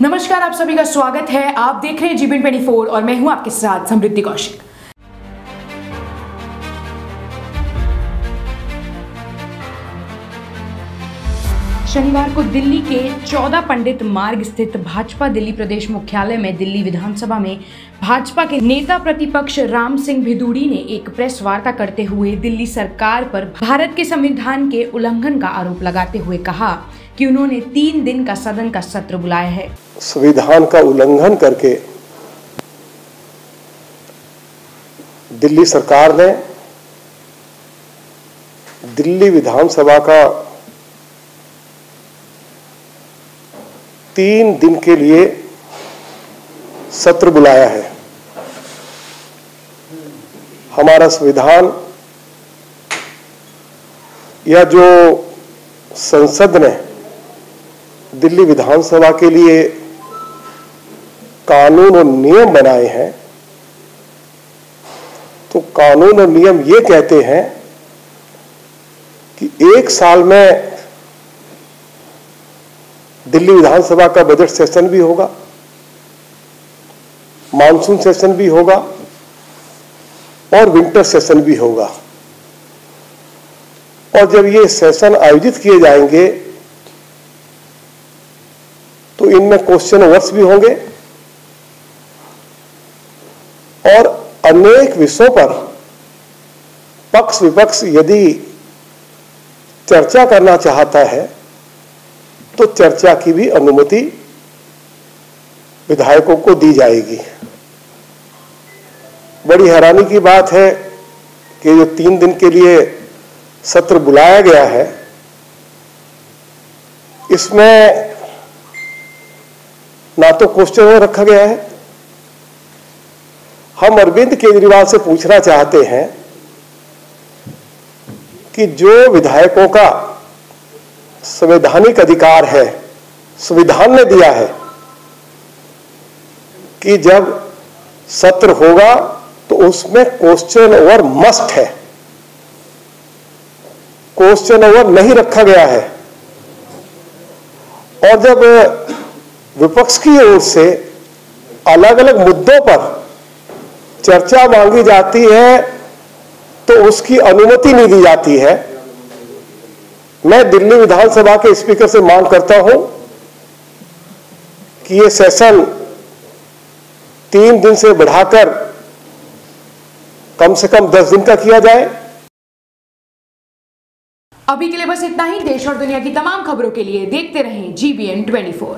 नमस्कार, आप सभी का स्वागत है। आप देख रहे हैं जीबीन ट्वेंटी फोर और मैं हूँ आपके साथ समृद्धि कौशिक। शनिवार को दिल्ली के 14 पंडित मार्ग स्थित भाजपा दिल्ली प्रदेश मुख्यालय में दिल्ली विधानसभा में भाजपा के नेता प्रतिपक्ष राम सिंह भिदुड़ी ने एक प्रेस वार्ता करते हुए दिल्ली सरकार पर भारत के संविधान के उल्लंघन का आरोप लगाते हुए कहा कि उन्होंने तीन दिन का सदन का सत्र बुलाया है। संविधान का उल्लंघन करके दिल्ली सरकार ने दिल्ली विधानसभा का तीन दिन के लिए सत्र बुलाया है। हमारा संविधान या जो संसद ने दिल्ली विधानसभा के लिए कानून और नियम बनाए हैं तो कानून और नियम ये कहते हैं कि एक साल में दिल्ली विधानसभा का बजट सेशन भी होगा, मानसून सेशन भी होगा, और विंटर सेशन भी होगा। और जब ये सेशन आयोजित किए जाएँगे इनमें क्वेश्चन वर्ष भी होंगे। और अनेक विषयों पर पक्ष विपक्ष यदि चर्चा करना चाहता है तो चर्चा की भी अनुमति विधायकों को दी जाएगी। बड़ी हैरानी की बात है कि जो तीन दिन के लिए सत्र बुलाया गया है। इसमें ना तो क्वेश्चन रखा गया है। हम अरविंद केजरीवाल से पूछना चाहते हैं कि जो विधायकों का संवैधानिक अधिकार है, संविधान ने दिया है, कि जब सत्र होगा तो उसमें क्वेश्चन ओवर मस्ट है। क्वेश्चन ओवर नहीं रखा गया है। और जब विपक्ष की ओर से अलग अलग मुद्दों पर चर्चा मांगी जाती है तो उसकी अनुमति नहीं दी जाती है। मैं दिल्ली विधानसभा के स्पीकर से मांग करता हूँ कि ये सेशन तीन दिन से बढ़ाकर कम से कम दस दिन का किया जाए। अभी के लिए बस इतना ही। देश और दुनिया की तमाम खबरों के लिए देखते रहें जीबीएन 24